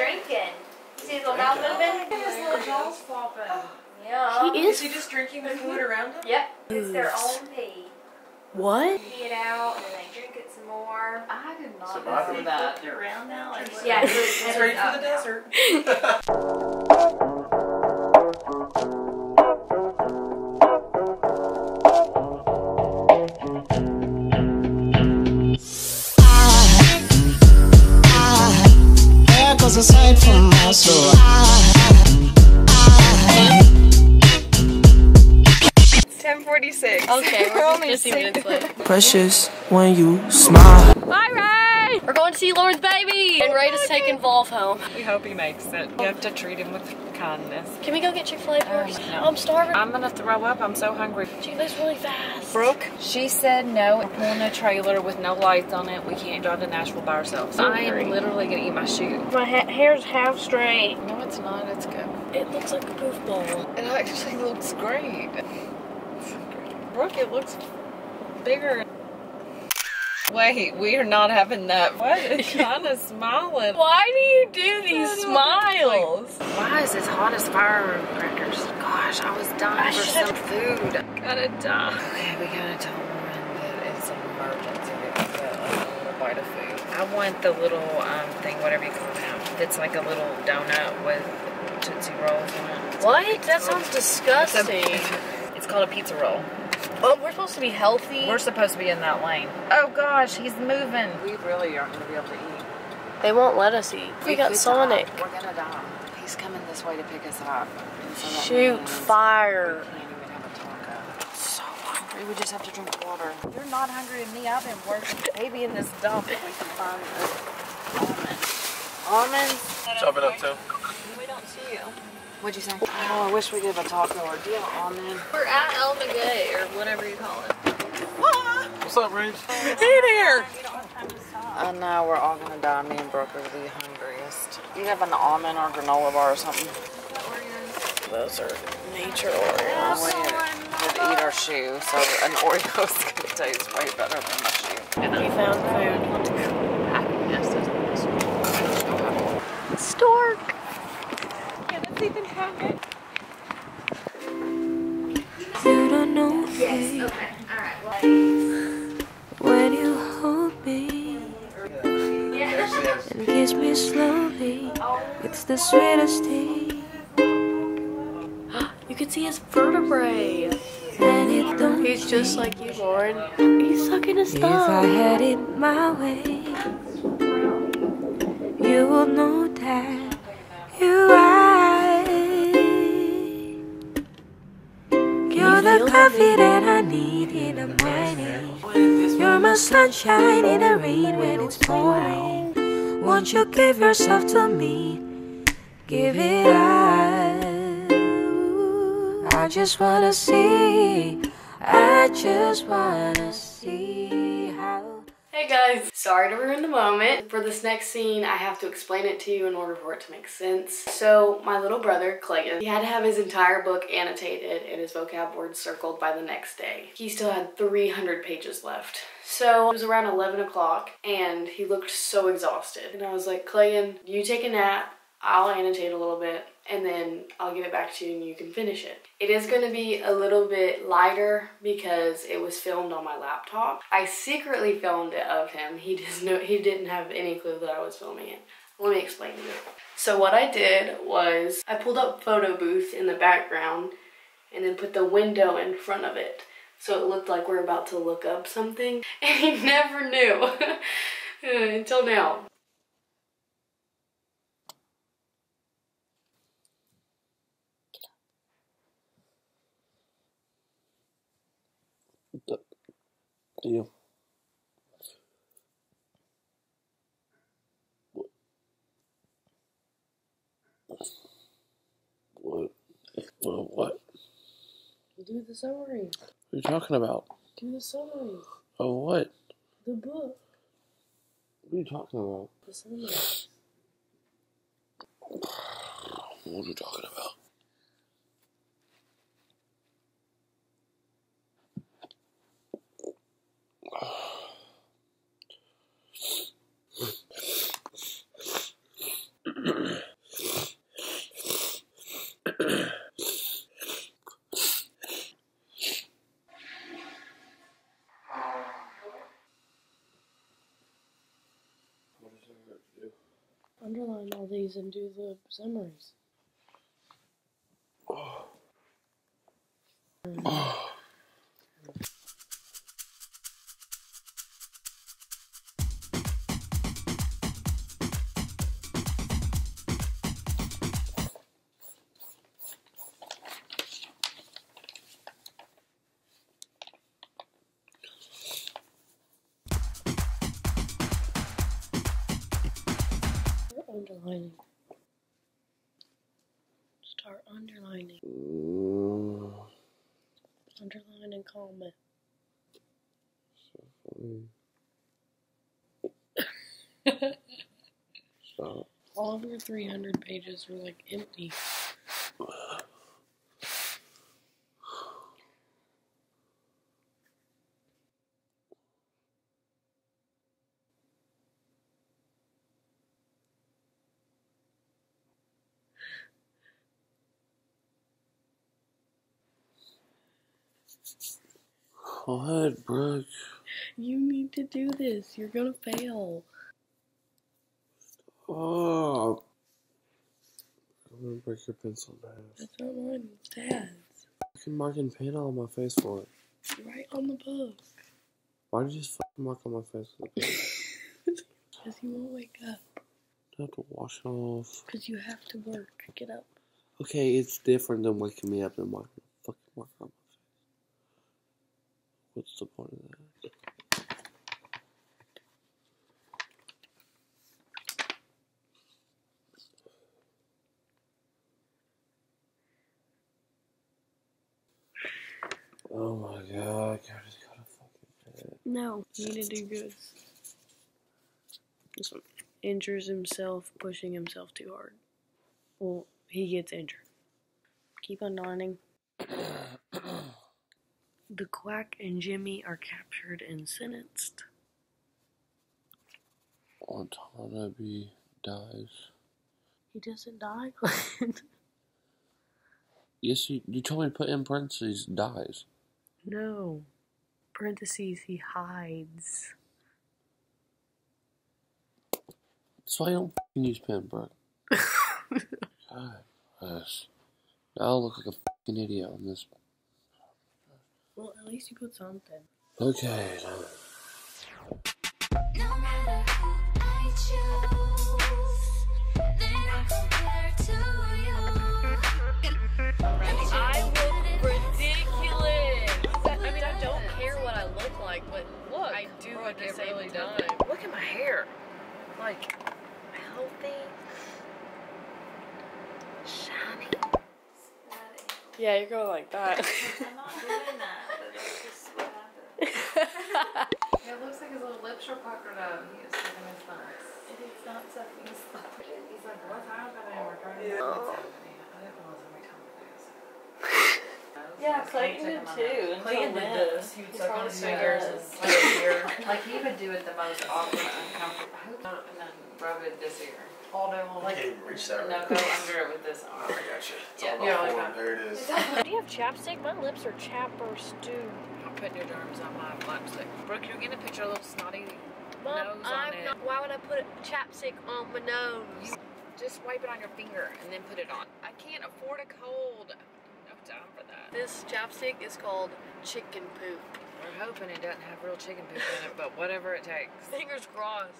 drinking. See his little mouth moving? His little jaw's flopping. Yeah. He Is is. he just drinking the mm-hmm. fluid around him? Yep. It's their own pee. What? Pee it out and then they drink it some more. I did not Survivor. know that. They're around now. Yeah, He's ready for the desert. 46. Okay, we're, only just minutes late. Precious when you smile. Bye, Ray! We're going to see Loryn's baby! And Ray is taking Volve home. We hope he makes it. You have to treat him with kindness. Can we go get Chick-fil-A first? Oh, no. I'm starving. I'm gonna throw up. I'm so hungry. She goes really fast. Brooke? She said no. We're pulling a trailer with no lights on it. We can't drive to Nashville by ourselves. I am literally gonna eat my shoe. My ha hair's half straight. No, it's not. It's good. It looks like a goofball. It actually looks great. Brooke, it looks bigger. Wait, we are not having that. What? Of smiling. Why do you do these smiles? Why is this hot as firecrackers? Gosh, I was dying I for some food. Gotta die. Okay, we gotta tell Loryn that it's an emergency. A little bite of food. I want the little um, thing, whatever you call it now. It's like a little donut with Tootsie Rolls on it. What? That sounds disgusting. It's called a pizza roll. Oh, we're supposed to be healthy. We're supposed to be in that lane. Oh gosh, he's moving. We really aren't gonna be able to eat. they won't let us eat. We got Sonic. die. We're gonna die. He's coming this way to pick us up. So Shoot, fire. We can't even have a taco. So hungry. We just have to drink water. You're not hungry and me. I've been working maybe in this dump if we can find almonds. Almonds? Chopping up too. We don't see you. What'd you say? Oh, I wish we could have a taco or do you have almond? We're at El Nagay, or whatever you call it. What's up, Range? Hey there! I know we're all gonna die. Me and Brooke are the hungriest. You have an almond or granola bar or something? Those are nature We Oreos. had to eat our shoe, so an Oreo is gonna taste way better than my shoe. We found food. Stork. You don't know Yes. Okay. All right. Well, when you hold me and kiss me slowly. Oh. It's the sweetest thing. You can see his vertebrae. And it don't He's just like you, Loryn. He's sucking his thumb. If I had it my way, you will know that you're right. Coffee that I need in the morning. You're my sunshine in the rain when it's pouring. Won't you give yourself to me? Give it up. I just wanna see. I just wanna see how. Hey guys, sorry to ruin the moment. For this next scene, I have to explain it to you in order for it to make sense. So, my little brother, Clayton, he had to have his entire book annotated and his vocab words circled by the next day. He still had 300 pages left. So, it was around 11 o'clock and he looked so exhausted. And I was like, Clayton, you take a nap. I'll annotate a little bit and then I'll give it back to you and you can finish it. It is going to be a little bit lighter because it was filmed on my laptop. I secretly filmed it of him. He does no he didn't have any clue that I was filming it. Let me explain to you. So what I did was I pulled up photo booth in the background and then put the window in front of it. So it looked like we're about to look up something and he never knew uh, until now. You. What? What? What? Do the summary. What are you talking about? Do the summary. Oh, what? The book. What are you talking about? The summary. What are you talking about? underline all these and do the summaries. Oh. Underlining. Start underlining. Underline and comment. funny. Stop. All of your 300 pages were like empty. Ahead, Brooke. You need to do this. You're gonna fail. Oh. I'm gonna break your pencil in half. That's not mine. It's Dad's. Can mark and paint all on my face for it. Right on the book. Why did you just fucking mark on my face with the paint? Because you won't wake up. I have to wash off. Because you have to work. Get up. Okay, it's different than waking me up and marking fucking mark on my face. What's the point of that? Oh my god, I just gotta fucking fit. No. You need to do good. This one. Injures himself pushing himself too hard. Well, he gets injured. Keep underlining. The quack and Jimmy are captured and sentenced. Watanabe dies. He doesn't die. Yes, you, you told me to put in parentheses dies. no. Parentheses, he hides. That's why I don't use pen, bro. God. I'll look like a fucking idiot on this. Well, at least you put something. Okay. No I don't compare to you. I look ridiculous. I mean, I don't care what I look like, but look, I do at the same really time. Look at my hair, like healthy, shiny. Yeah, you're going like that. I'm not doing that, but that's just what happened. It looks like his little lips are puckered up. He is sucking his thumbs. It's not sucking his thumb. He's like, what's happening? We're trying to yeah. what's happening. I didn't know somebody told me this. Yeah, Clayton did too. Clayton did this. He would suck on his fingers and play his ear. Like he would do it the most awkward, uncomfortable, and then rub it this ear all day long. I Like, can't even reach that no, right go under it with this arm. Oh, I got you. It's Yeah, all yeah, about like form. that. There it is. Do you have chapstick? My lips are chapper stew. I'm putting your germs on my lipstick. Brooke, you're getting a picture of a little snotty Mom, nose on I'm it. not. Why would I put chapstick on my nose? You just wipe it on your finger and then put it on. I can't afford a cold. No time for that. This chapstick is called chicken poop. We're hoping it doesn't have real chicken poop in it, but whatever it takes. Fingers crossed.